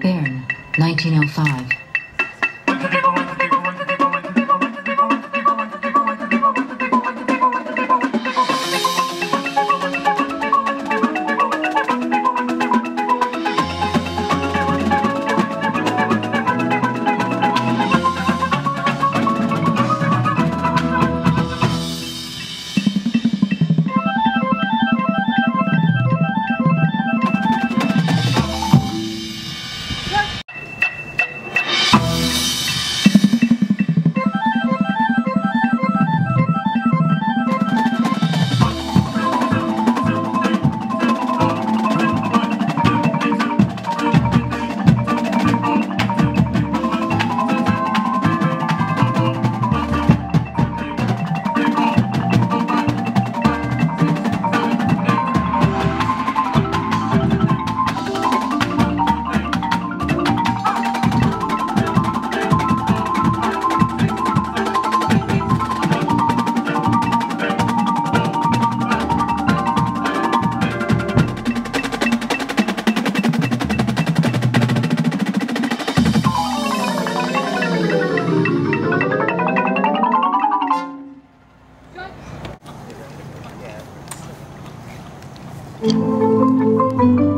Bern, 1905. うん。